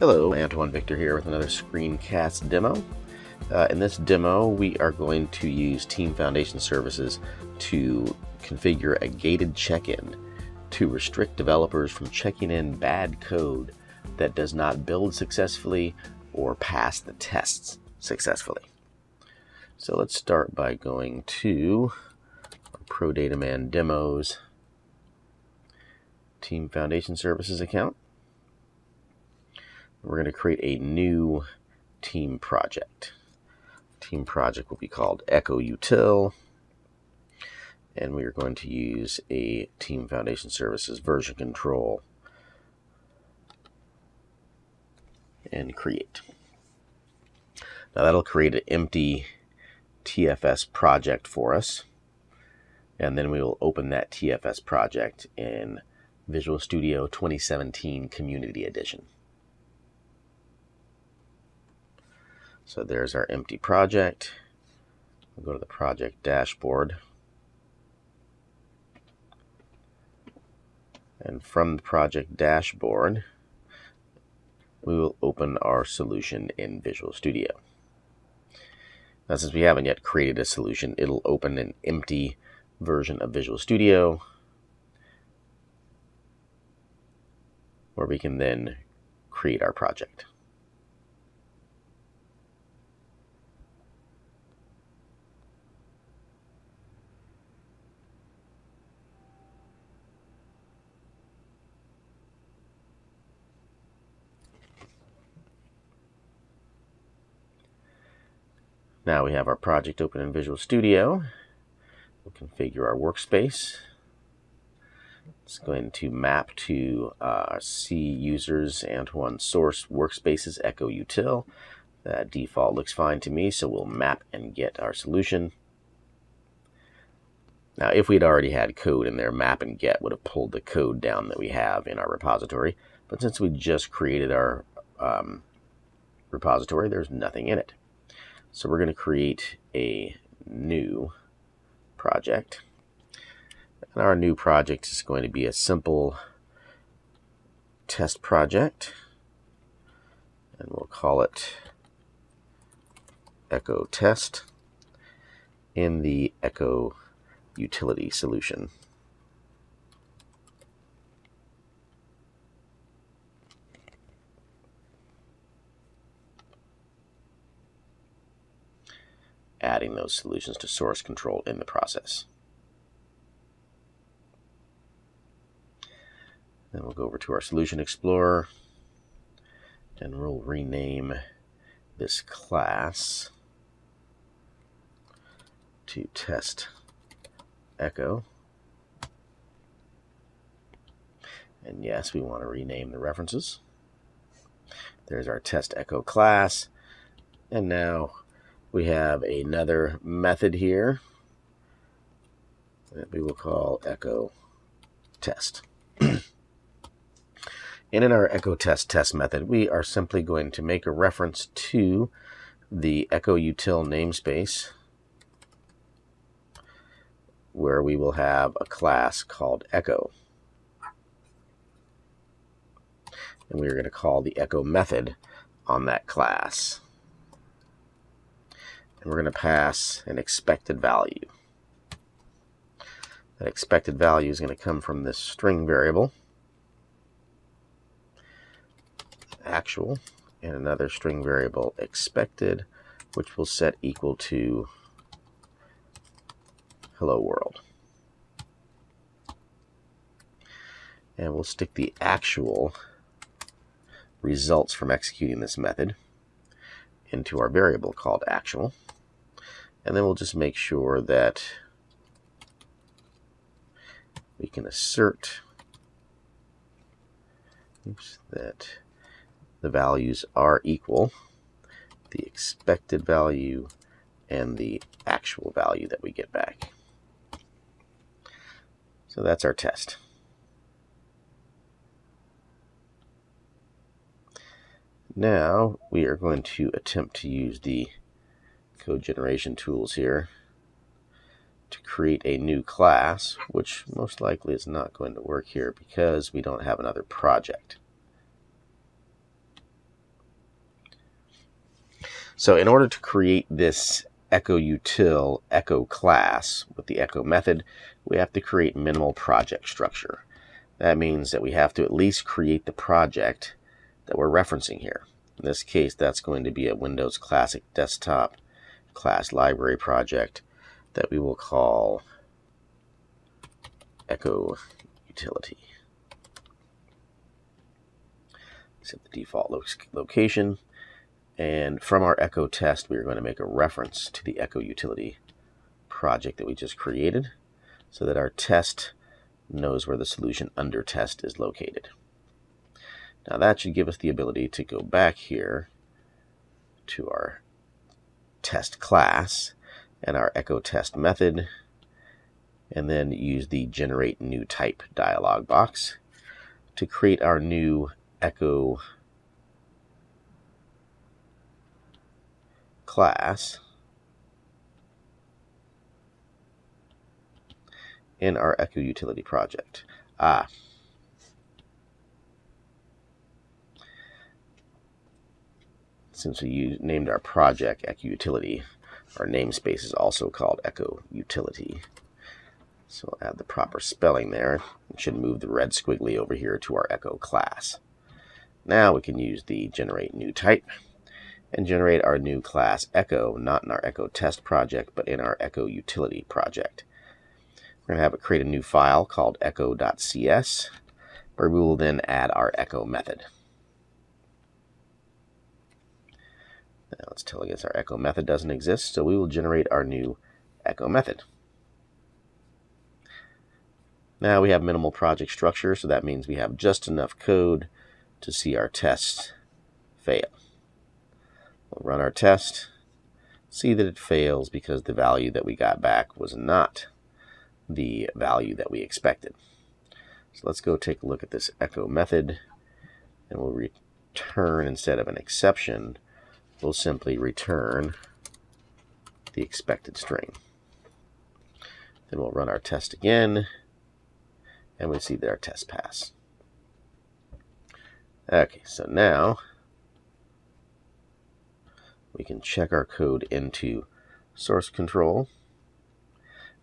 Hello, Antoine Victor here with another screencast demo. Uh, in this demo, we are going to use Team Foundation Services to configure a gated check-in to restrict developers from checking in bad code that does not build successfully or pass the tests successfully. So let's start by going to Pro Data Demos Team Foundation Services account. We're going to create a new team project. Team project will be called Echo Util. And we are going to use a Team Foundation Services version control and create. Now that'll create an empty TFS project for us. And then we will open that TFS project in Visual Studio 2017 Community Edition. So there's our empty project. We'll go to the project dashboard. And from the project dashboard, we will open our solution in Visual Studio. Now, since we haven't yet created a solution, it'll open an empty version of Visual Studio where we can then create our project. Now we have our project open in Visual Studio. We'll configure our workspace. It's going to map to uh, C users Antoine source workspaces echo util. That default looks fine to me, so we'll map and get our solution. Now, if we'd already had code in there, map and get would have pulled the code down that we have in our repository. But since we just created our um, repository, there's nothing in it. So we're going to create a new project. And our new project is going to be a simple test project. And we'll call it Echo Test in the Echo Utility solution. Adding those solutions to source control in the process. Then we'll go over to our Solution Explorer and we'll rename this class to test echo. And yes, we want to rename the references. There's our test echo class. And now we have another method here that we will call echo test. and in our echo test test method, we are simply going to make a reference to the echo util namespace where we will have a class called echo. And we are going to call the echo method on that class and we're going to pass an expected value. That expected value is going to come from this string variable, actual, and another string variable expected, which will set equal to hello world. And we'll stick the actual results from executing this method into our variable called actual. And then we'll just make sure that we can assert oops, that the values are equal, the expected value and the actual value that we get back. So that's our test. Now we are going to attempt to use the code generation tools here to create a new class, which most likely is not going to work here because we don't have another project. So in order to create this echo util echo class with the echo method, we have to create minimal project structure. That means that we have to at least create the project that we're referencing here. In this case, that's going to be a Windows Classic Desktop class library project that we will call Echo Utility. Set the default lo location. And from our echo test, we are going to make a reference to the echo utility project that we just created so that our test knows where the solution under test is located. Now that should give us the ability to go back here to our test class and our echo test method and then use the generate new type dialog box to create our new echo class in our Echo Utility project. Ah. Since we named our project Echo Utility, our namespace is also called Echo Utility. So we'll add the proper spelling there. It should move the red squiggly over here to our Echo class. Now we can use the generate new type and generate our new class Echo, not in our Echo test project, but in our Echo utility project. We're going to have it create a new file called echo.cs, where we will then add our Echo method. Now it's telling us our Echo method doesn't exist, so we will generate our new Echo method. Now we have minimal project structure, so that means we have just enough code to see our test fail. We'll run our test, see that it fails because the value that we got back was not the value that we expected. So let's go take a look at this echo method and we'll return instead of an exception, we'll simply return the expected string. Then we'll run our test again and we see that our test pass. Okay, so now we can check our code into source control.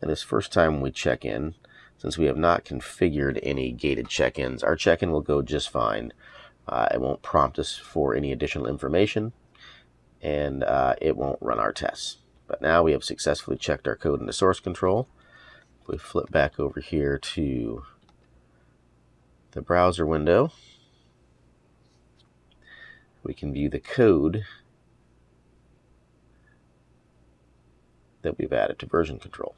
And this first time we check in, since we have not configured any gated check-ins, our check-in will go just fine. Uh, it won't prompt us for any additional information, and uh, it won't run our tests. But now we have successfully checked our code into source control. We flip back over here to the browser window, we can view the code that we've added to version control.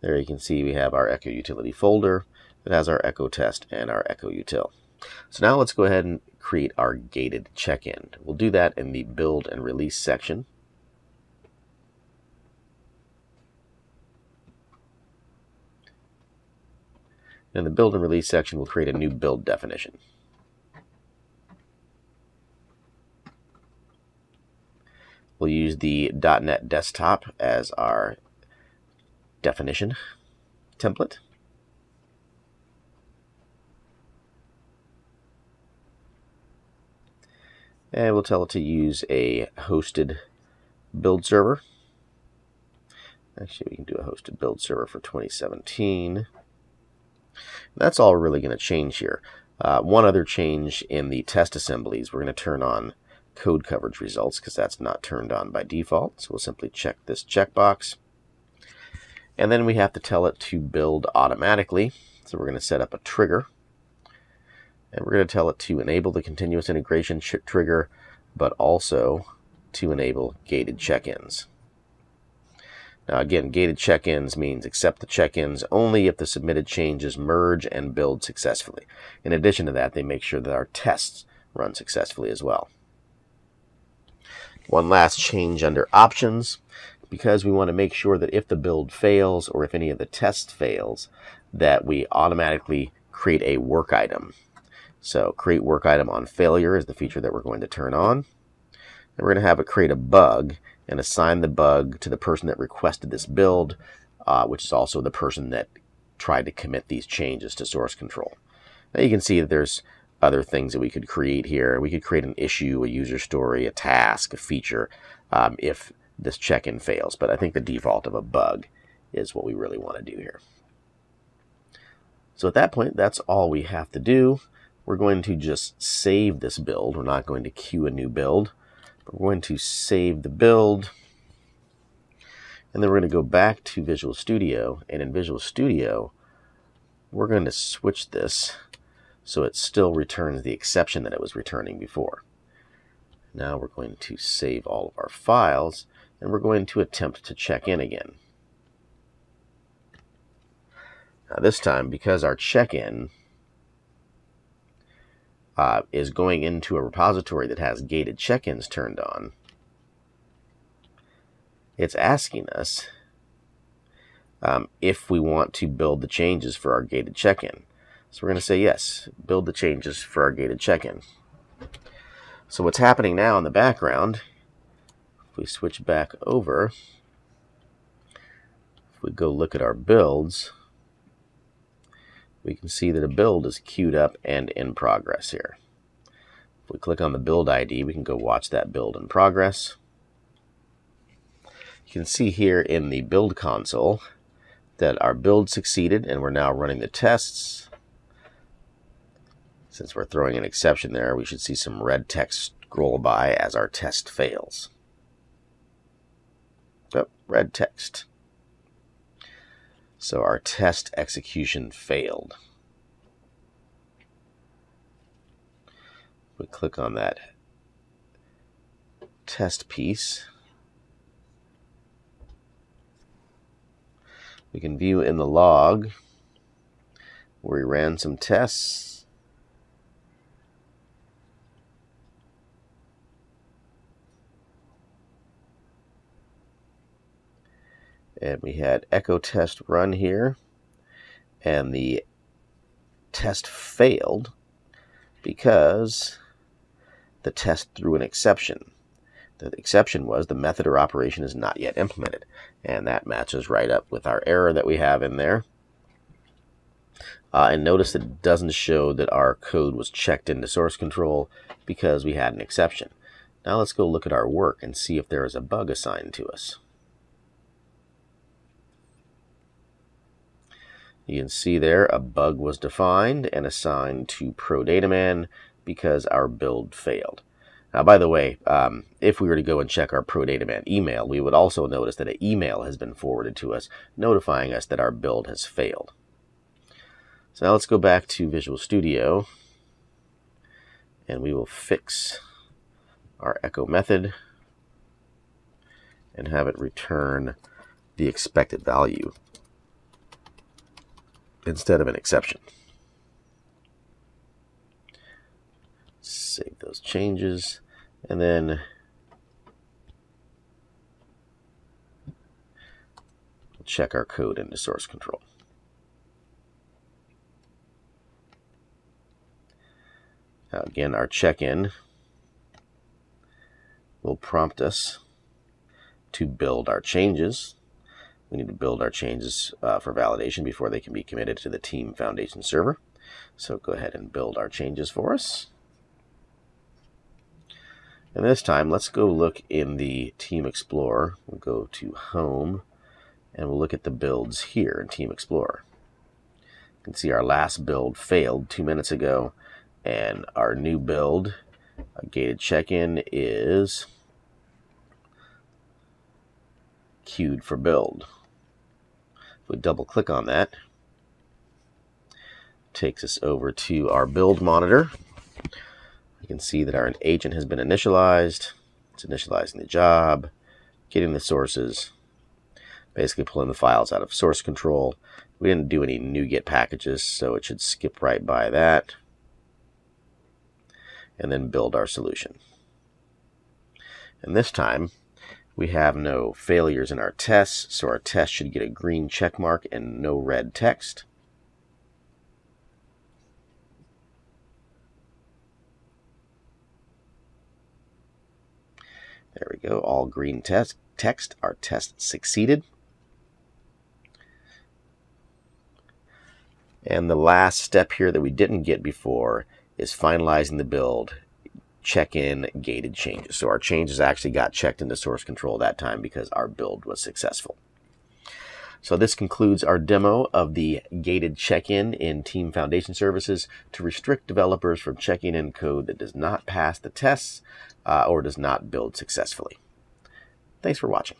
There you can see we have our Echo Utility folder that has our Echo Test and our Echo Util. So now let's go ahead and create our gated check-in. We'll do that in the build and release section. In the build and release section, we'll create a new build definition. We'll use the .NET Desktop as our definition template. And we'll tell it to use a hosted build server. Actually, we can do a hosted build server for 2017. That's all we're really going to change here. Uh, one other change in the test assemblies, we're going to turn on code coverage results because that's not turned on by default. So we'll simply check this checkbox. And then we have to tell it to build automatically. So we're going to set up a trigger. And we're going to tell it to enable the continuous integration trigger, but also to enable gated check-ins. Now again, gated check-ins means accept the check-ins only if the submitted changes merge and build successfully. In addition to that, they make sure that our tests run successfully as well. One last change under options because we want to make sure that if the build fails or if any of the tests fails that we automatically create a work item. So create work item on failure is the feature that we're going to turn on. And we're going to have it create a bug and assign the bug to the person that requested this build, uh, which is also the person that tried to commit these changes to source control. Now you can see that there's other things that we could create here. We could create an issue, a user story, a task, a feature, um, if this check-in fails. But I think the default of a bug is what we really want to do here. So at that point, that's all we have to do. We're going to just save this build. We're not going to queue a new build. We're going to save the build. And then we're going to go back to Visual Studio. And in Visual Studio, we're going to switch this so it still returns the exception that it was returning before. Now we're going to save all of our files and we're going to attempt to check in again. Now this time, because our check-in uh, is going into a repository that has gated check-ins turned on, it's asking us um, if we want to build the changes for our gated check-in. So we're going to say yes, build the changes for our gated check-in. So what's happening now in the background, if we switch back over, if we go look at our builds, we can see that a build is queued up and in progress here. If we click on the build ID, we can go watch that build in progress. You can see here in the build console that our build succeeded and we're now running the tests. Since we're throwing an exception there, we should see some red text scroll by as our test fails. Oh, red text. So our test execution failed. We click on that test piece. We can view in the log where we ran some tests. And we had echo test run here. And the test failed because the test threw an exception. The exception was the method or operation is not yet implemented. And that matches right up with our error that we have in there. Uh, and notice it doesn't show that our code was checked into source control because we had an exception. Now let's go look at our work and see if there is a bug assigned to us. You can see there a bug was defined and assigned to ProDataMan because our build failed. Now, by the way, um, if we were to go and check our ProDataMan email, we would also notice that an email has been forwarded to us notifying us that our build has failed. So now let's go back to Visual Studio and we will fix our echo method and have it return the expected value instead of an exception. Save those changes and then check our code into source control. Now again, our check-in will prompt us to build our changes. We need to build our changes uh, for validation before they can be committed to the Team Foundation server. So go ahead and build our changes for us. And this time, let's go look in the Team Explorer. We'll go to Home, and we'll look at the builds here in Team Explorer. You can see our last build failed two minutes ago, and our new build, a gated check-in, is queued for build. If we double click on that, takes us over to our build monitor. You can see that our agent has been initialized. It's initializing the job, getting the sources, basically pulling the files out of source control. We didn't do any NuGet packages, so it should skip right by that and then build our solution. And this time, we have no failures in our tests, so our test should get a green check mark and no red text. There we go, all green test, text. Our test succeeded. And the last step here that we didn't get before is finalizing the build, check in gated changes. So our changes actually got checked into source control that time because our build was successful. So this concludes our demo of the gated check-in in Team Foundation Services to restrict developers from checking in code that does not pass the tests uh, or does not build successfully. Thanks for watching.